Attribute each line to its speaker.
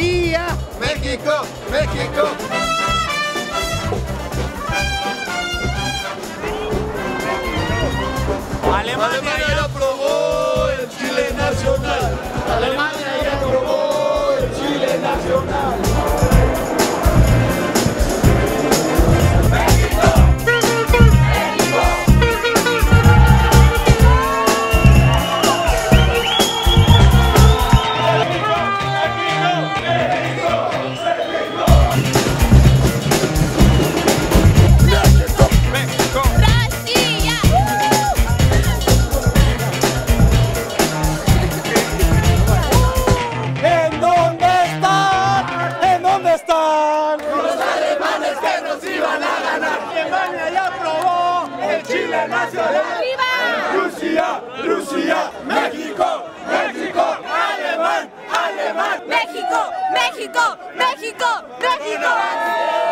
Speaker 1: día. México, México.
Speaker 2: Alemania. Alemania. Iban a ganar. Alemania ya aprobó el Chile nacional. Rusia, Rusia, México, México, alemán, alemán.
Speaker 3: México, México, México, México.